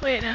Wait, no.